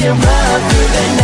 chiều mơ từ đời